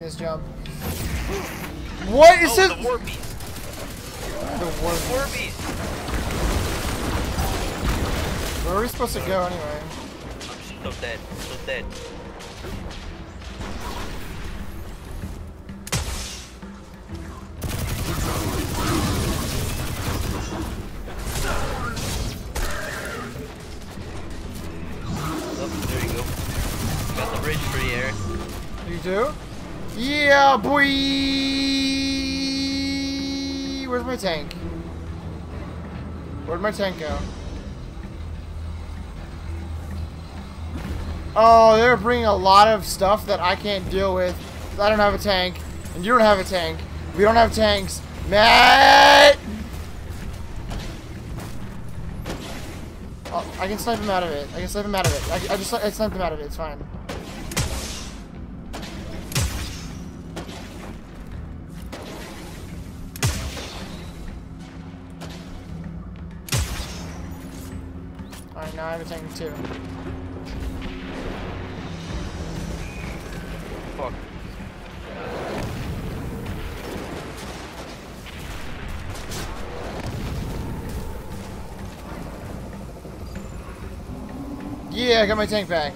this jump. What is It oh, says the war beast. the war. War beast. Where are we supposed to go anyway? I'm so dead. So dead. Oh, there you go. Got the bridge for you, Eric. You do? Yeah, boy. Where's my tank? Where'd my tank go? Oh, they're bringing a lot of stuff that I can't deal with. I don't have a tank, and you don't have a tank. We don't have tanks. Matt! Oh, I can snipe him out of it. I can snipe him out of it. I, I just I sniped him out of it. It's fine. Alright, now I have a tank too. Fuck. Yeah, I got my tank back.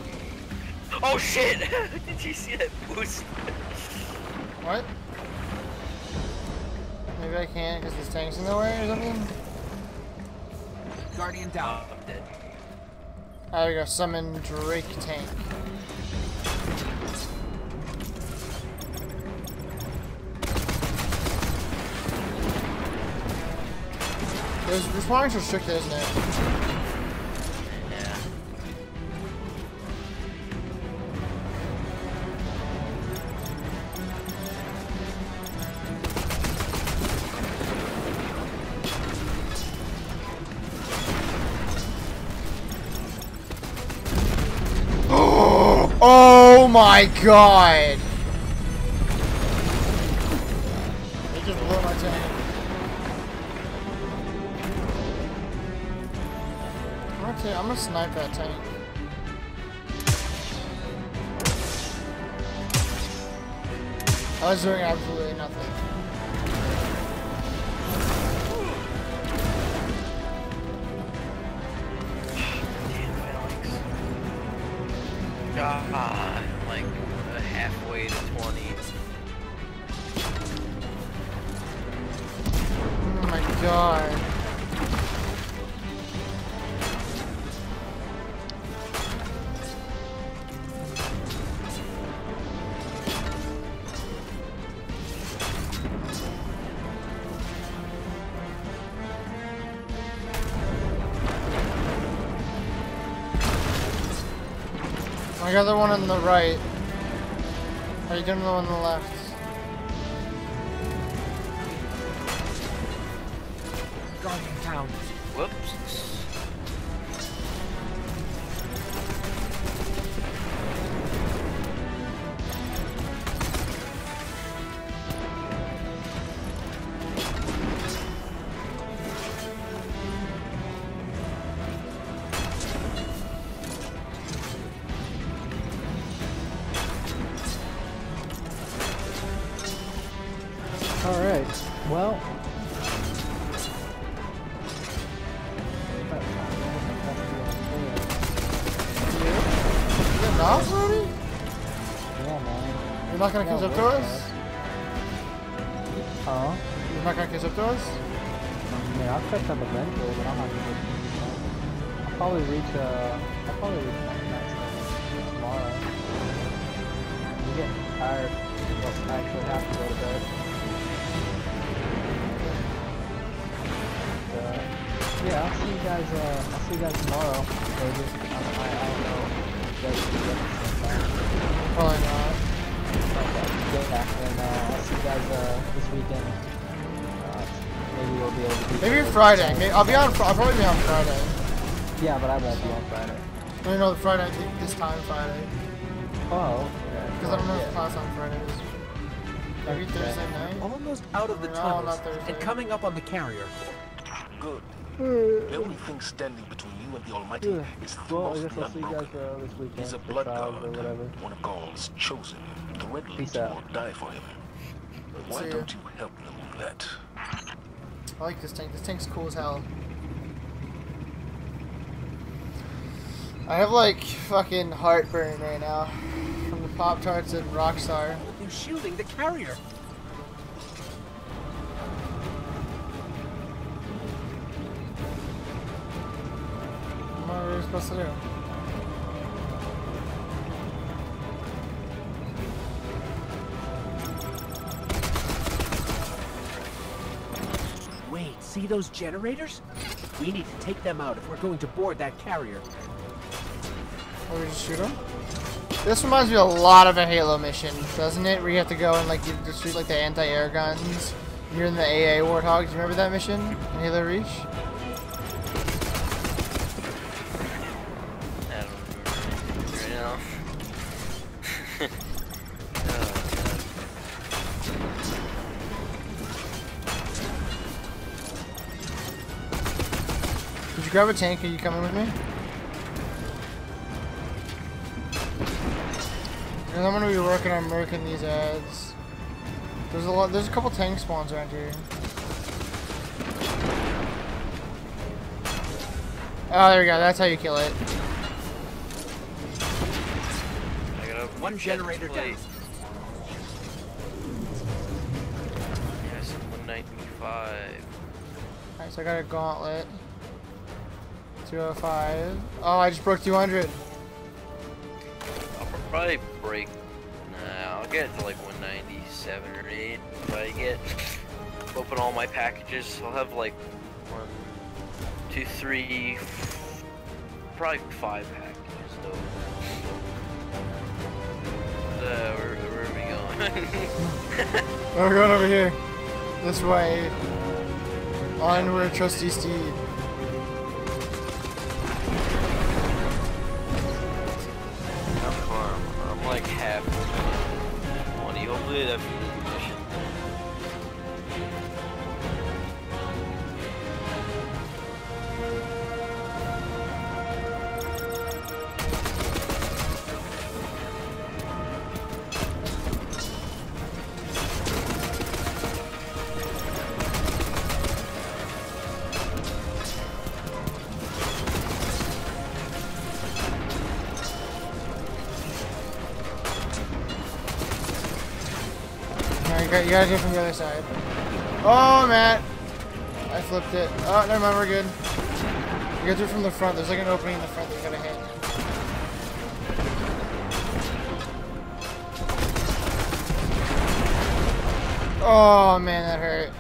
Oh shit! Did you see that boost? What? Maybe I can't because this tank's in the way or something? Guardian down. I'm dead. I gotta go summon Drake tank. There's respawning's restricted, isn't it? My god! They just blew my tank. Okay, I'm gonna snipe that tank. I was doing absolutely nothing. Damn, god. I got the one on the right. Are you doing the one on the left? Down. Whoops. Alright, well. Not gonna catch up to us? Huh? You're not gonna catch up to us? I mean, I'll catch up eventually, but I'm not gonna get I'll probably reach, uh, I'll probably reach my tomorrow. I'm getting tired. I'll actually have to go to bed. But, uh, yeah, I'll see you guys, uh, I'll see you guys tomorrow. Maybe. I, I, I don't know. You guys will be getting some time. Probably not. Yeah, and uh, I'll see you guys uh, this weekend. Uh, maybe we'll be able to. do Maybe something. Friday. Maybe, I'll be on. Fri- I'll probably be on Friday. Yeah, but I won't be on Friday. No, no, Friday. I think this time Friday. Oh, okay. Because I don't know if class on Fridays. Maybe Okay. Thursday night. Almost out of the No, tunnels not Thursday. and coming up on the carrier. Good. The only thing standing between you and the Almighty Yeah. is Well, I guess the I'll see you guys Unbroken. uh, this weekend He's a for blood trials god, or whatever. one of Ghaul's chosen. The Red Peace Legion will die for him. Why See don't you help them with that? I like this tank. This tank's cool as hell. I have like fucking heartburn right now from the Pop Tarts and Rockstar. They're shielding the carrier. What are we supposed to do? See those generators? We need to take them out if we're going to board that carrier. Or just shoot them? This reminds me a lot of a Halo mission, doesn't it? Where you have to go and like you shoot like the anti-air guns. You're in the AA Warthog. Do you remember that mission in Halo Reach? Did you grab a tank? Are you coming with me? Because I'm gonna be working on murking these ads. There's a lot. There's a couple tank spawns around here. Oh, there we go. That's how you kill it. I got a One generator down. Yes, 195. Alright, so I got a gauntlet. 205. Oh, I just broke 200. I'll probably break. Nah, I'll get to like 197 or 8 if I get open all my packages. I'll have like one, two, three, probably five packages though. Uh, where, where are we going? Oh, we're going over here. This way. Onward, trusty steed. Like half 20. Hopefully that Alright, you, got, you gotta do it from the other side. Oh, Matt! I flipped it. Oh, never mind, we're good. You gotta do it from the front. There's like an opening in the front that you gotta hit. Oh, man, that hurt.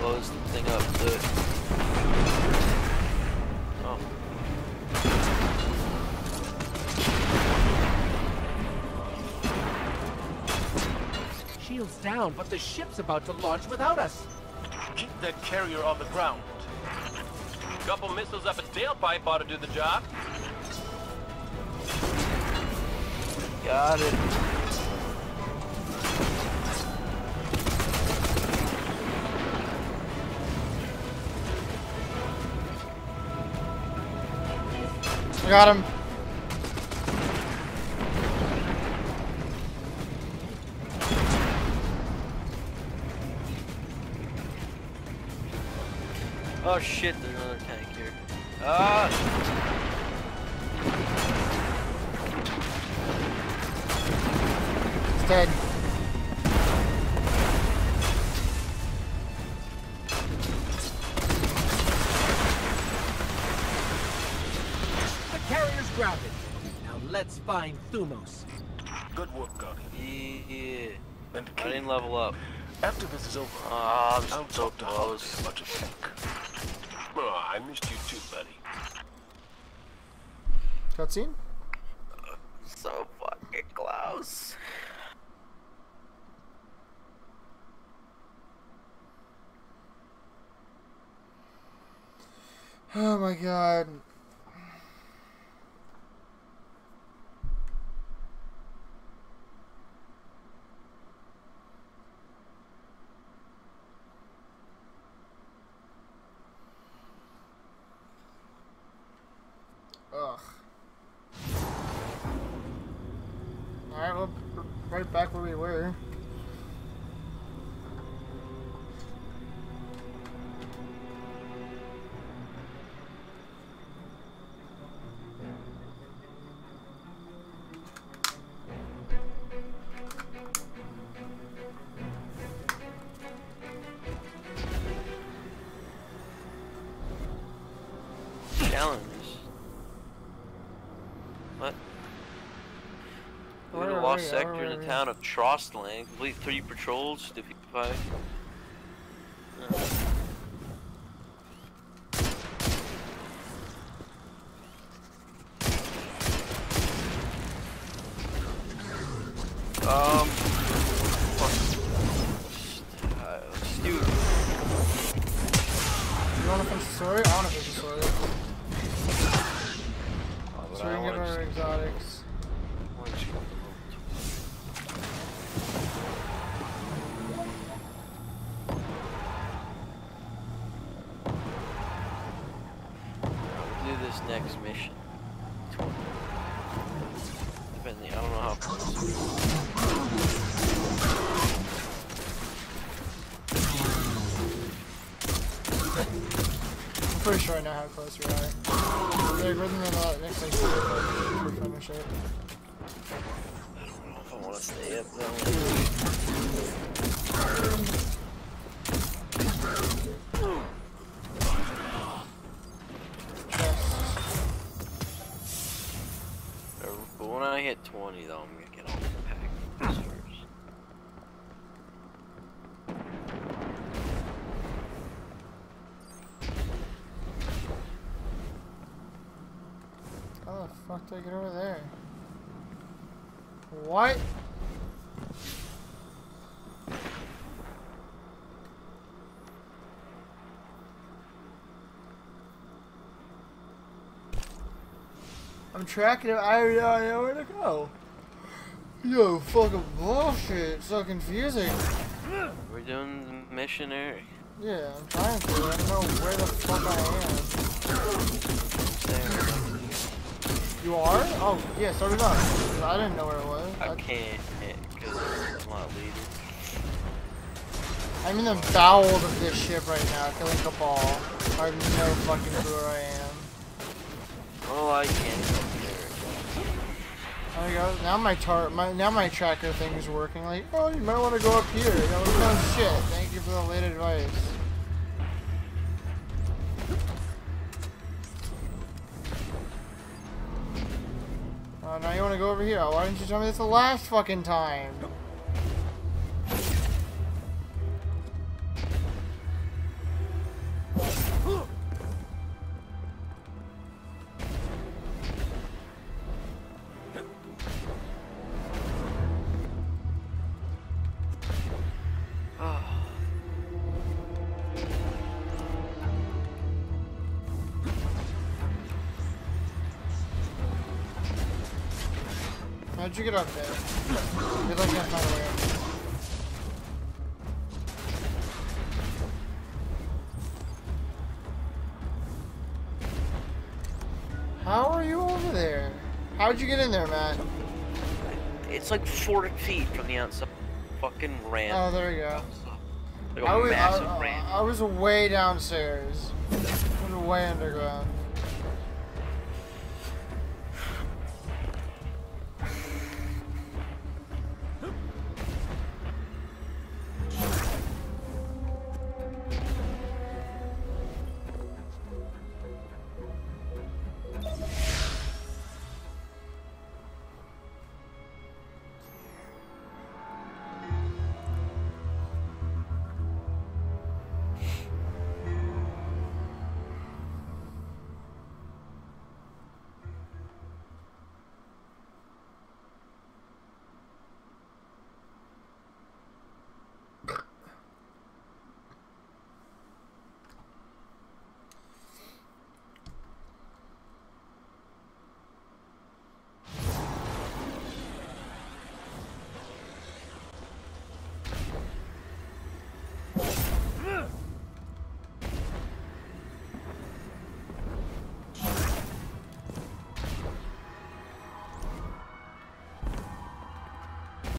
Close the thing up. Do Shields down, but the ship's about to launch without us. Keep that carrier on the ground. Couple missiles up its tailpipe ought to do the job. Got it. I got him. Shit, there's another tank here. Ah! It's dead. The carrier's grounded. Now let's find Thumos. Good work, Guardian. Yeah. And I Kate, didn't level up. after this is over, Ah, I'm I'll so talk close. about your tank. I missed you too, buddy. Cutscene? So fucking close. Oh my god. Right back where we were. Lost sector Where in the town of Trostland. Complete three patrols. Defeat five. Uh, Um. Fuck. Uh, let's do. You want to finish the story? I want to finish the story. Oh, So we can get our exotics. Pretty sure I know how close we are. Like, within the next like three four finish it. I don't know if I want to stay up that. Uh, But when I hit 20 though, I'm gonna get all the packages first. How the fuck did I get over there? What? I'm tracking it. I already know where to go. Yo, fucking bullshit. So confusing. We're doing the missionary. Yeah, I'm trying to. I don't know where the fuck I am. You are? Oh, yeah, so did I. I didn't know where it was. I I- can't because I'm not leading. I'm in the bowels of this ship right now, killing a ball. I have no fucking clue where I am. Well, I can't go There we go. Now my tar my now my tracker thing is working. Like, oh, you might want to go up here. Know, no shit. Thank you for the late advice. To go over here. Why didn't you tell me this the last fucking time? How'd you get up there? You're looking at find a way up. How are you over there? How'd you get in there, Matt? It's like 40 feet from the outside. Fucking ramp. Oh, there you go. Like a I was, massive I. I was way downstairs. I was way underground.